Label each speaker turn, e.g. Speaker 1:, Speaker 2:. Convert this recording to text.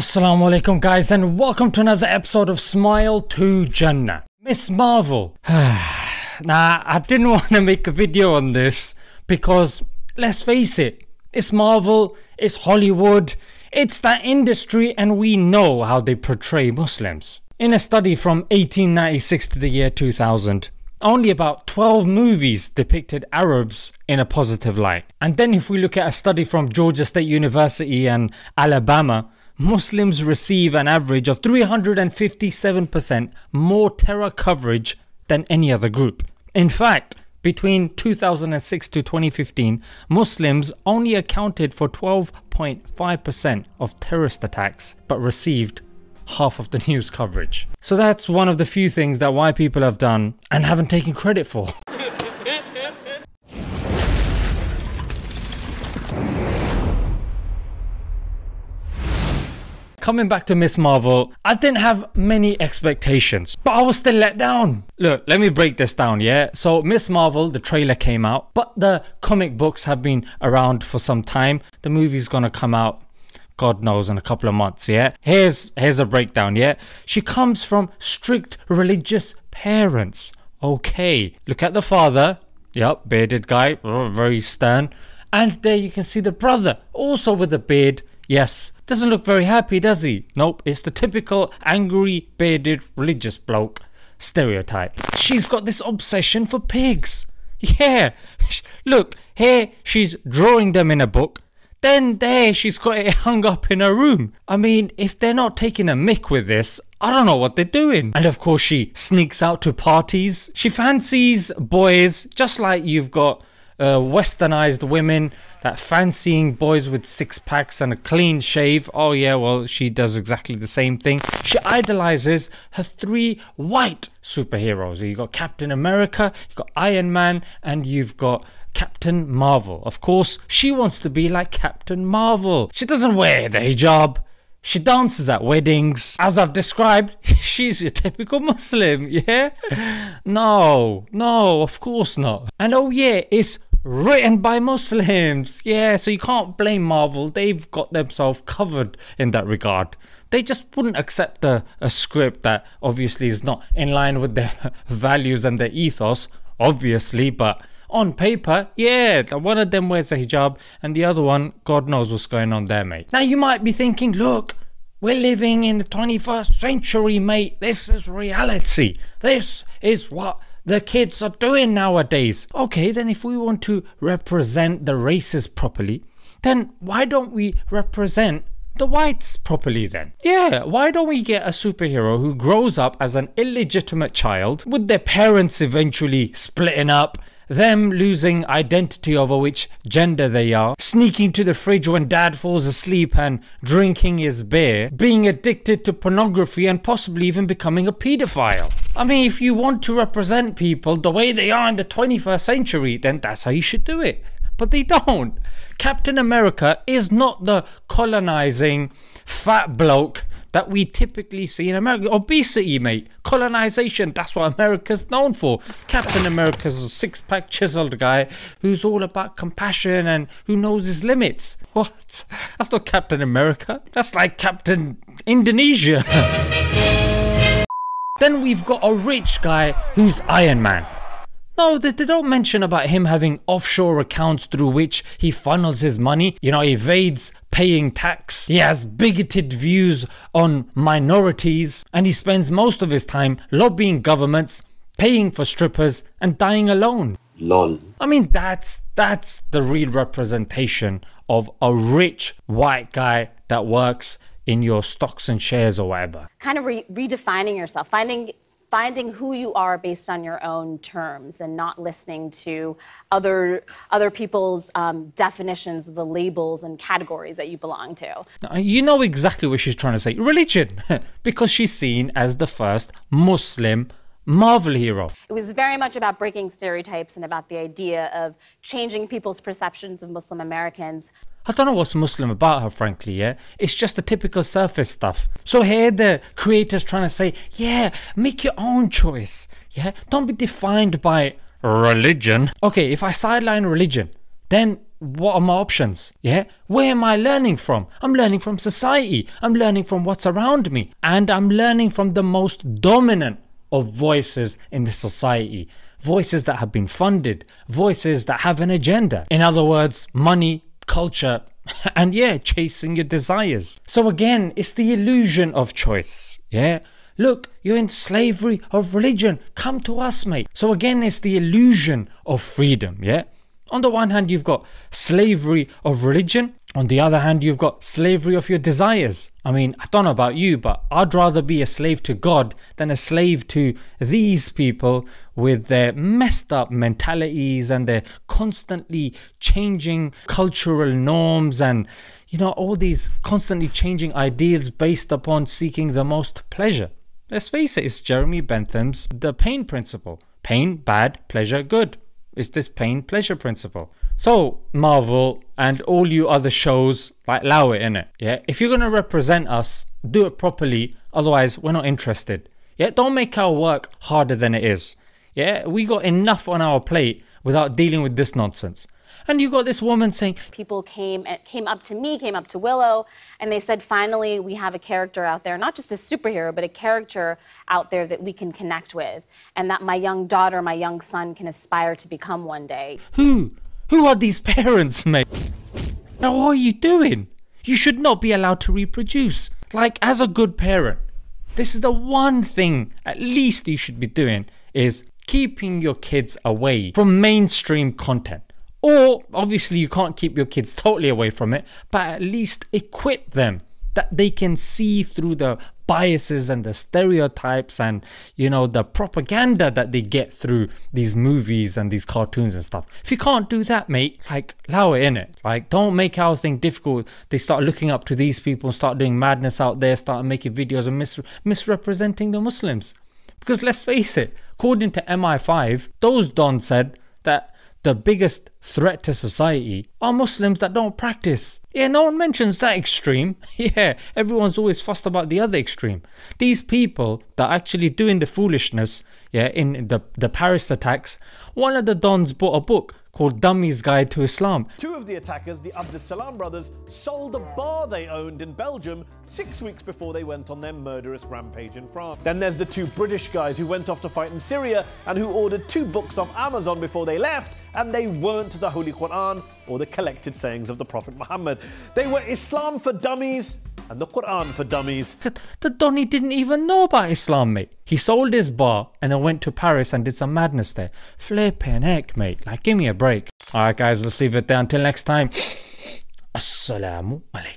Speaker 1: Assalamu alaikum guys and welcome to another episode of Smile to Jannah. Miss Marvel. now I didn't want to make a video on this because let's face it, it's Marvel, it's Hollywood, it's that industry and we know how they portray Muslims. In a study from 1896 to the year 2000, only about 12 movies depicted Arabs in a positive light. And then if we look at a study from Georgia State University and Alabama, Muslims receive an average of 357% more terror coverage than any other group. In fact, between 2006 to 2015, Muslims only accounted for 12.5% of terrorist attacks but received half of the news coverage. So that's one of the few things that white people have done and haven't taken credit for. Coming back to Miss Marvel, I didn't have many expectations, but I was still let down. Look, let me break this down, yeah? So, Miss Marvel, the trailer came out, but the comic books have been around for some time. The movie's gonna come out God knows in a couple of months, yeah? Here's here's a breakdown, yeah? She comes from strict religious parents. Okay, look at the father. Yep, bearded guy, very stern. And there you can see the brother, also with a beard. Yes, doesn't look very happy, does he? Nope, it's the typical angry, bearded, religious bloke stereotype. She's got this obsession for pigs. Yeah, look, here she's drawing them in a book then there she's got it hung up in her room. I mean, if they're not taking a mick with this, I don't know what they're doing. And of course, she sneaks out to parties. She fancies boys, just like you've got uh, westernized women that fancying boys with six packs and a clean shave. Oh, yeah, well, she does exactly the same thing. She idolizes her three white superheroes. You've got Captain America, you've got Iron Man, and you've got Captain Marvel. Of course, she wants to be like Captain Marvel. She doesn't wear the hijab. She dances at weddings. As I've described, she's a typical Muslim, yeah? No, no, of course not. And oh yeah, it's written by Muslims. Yeah, so you can't blame Marvel. They've got themselves covered in that regard. They just wouldn't accept a, a script that obviously is not in line with their values and their ethos, obviously, but on paper, yeah, one of them wears a hijab and the other one, God knows what's going on there, mate. Now you might be thinking, look, we're living in the 21st century, mate. This is reality. This is what the kids are doing nowadays. Okay, then if we want to represent the races properly, then why don't we represent the whites properly then? Yeah, why don't we get a superhero who grows up as an illegitimate child with their parents eventually splitting up them losing identity over which gender they are, sneaking to the fridge when dad falls asleep and drinking his beer, being addicted to pornography and possibly even becoming a paedophile. I mean, if you want to represent people the way they are in the 21st century, then that's how you should do it. But they don't. Captain America is not the colonizing fat bloke that we typically see in America. Obesity, mate. Colonization, that's what America's known for. Captain America's a six pack chiseled guy who's all about compassion and who knows his limits. What? That's not Captain America. That's like Captain Indonesia. then we've got a rich guy who's Iron Man. No, they, they don't mention about him having offshore accounts through which he funnels his money, you know, evades paying tax. He has bigoted views on minorities, and he spends most of his time lobbying governments, paying for strippers, and dying alone.
Speaker 2: Lol.
Speaker 1: I mean, that's that's the real representation of a rich white guy that works in your stocks and shares or whatever.
Speaker 3: Kind of re- redefining yourself, finding finding who you are based on your own terms and not listening to other other people's um, definitions of the labels and categories that you belong to.
Speaker 1: You know exactly what she's trying to say. Religion, because she's seen as the first Muslim Marvel hero.
Speaker 3: It was very much about breaking stereotypes and about the idea of changing people's perceptions of Muslim Americans.
Speaker 1: I don't know what's Muslim about her, frankly, yeah? It's just the typical surface stuff. So here the creator's trying to say, yeah, make your own choice, yeah? Don't be defined by religion. Okay, if I sideline religion, then what are my options? Yeah, where am I learning from? I'm learning from society, I'm learning from what's around me, and I'm learning from the most dominant of voices in the society. Voices that have been funded, voices that have an agenda. In other words, money, culture, and yeah, chasing your desires. So again, it's the illusion of choice. Yeah. Look, you're in slavery of religion. Come to us, mate. So again, it's the illusion of freedom. Yeah. On the one hand, you've got slavery of religion. On the other hand, you've got slavery of your desires. I mean, I don't know about you, but I'd rather be a slave to God than a slave to these people with their messed up mentalities and their constantly changing cultural norms and, you know, all these constantly changing ideas based upon seeking the most pleasure. Let's face it, it's Jeremy Bentham's The Pain Principle. Pain, bad, pleasure, good. It's this pain pleasure principle. So, Marvel and all you other shows, like, allow it in it. Yeah. If you're going to represent us, do it properly. Otherwise, we're not interested. Yeah. Don't make our work harder than it is. Yeah. We got enough on our plate without dealing with this nonsense. And you got this woman saying,
Speaker 3: People came eh, came up to me, came up to Willow, and they said, finally, we have a character out there, not just a superhero, but a character out there that we can connect with, and that my young daughter, my young son can aspire to become one day.
Speaker 1: Who? Who are these parents, mate? Now, what are you doing? You should not be allowed to reproduce. Like, as a good parent, this is the one thing at least you should be doing is keeping your kids away from mainstream content. Or obviously, you can't keep your kids totally away from it, but at least equip them that they can see through the biases and the stereotypes and you know the propaganda that they get through these movies and these cartoons and stuff. If you can't do that, mate, like allow it in it. Like don't make our thing difficult. They start looking up to these people, start doing madness out there, start making videos and mis- misrepresenting the Muslims. Because let's face it, according to MI5, those dons said that the biggest threat to society are Muslims that don't practice. Yeah, no one mentions that extreme. Yeah, everyone's always fussed about the other extreme. These people that are actually doing the foolishness, yeah, in the, the Paris attacks, one of the Dons bought a book called Dummy's Guide to Islam.
Speaker 2: Two of the attackers, the Abdeslam brothers, sold a bar they owned in Belgium six weeks before they went on their murderous rampage in France. Then there's the two British guys who went off to fight in Syria and who ordered two books off Amazon before they left, and they weren't the Holy Quran or the collected sayings of the Prophet Muhammad. They were Islam for dummies and the Quran for dummies.
Speaker 1: The Donny didn't even know about Islam, mate. He sold his bar and then went to Paris and did some madness there. Flipping heck, mate. Like, give me a break. Alright, guys, let's leave it there. Until next time. Assalamu alaikum.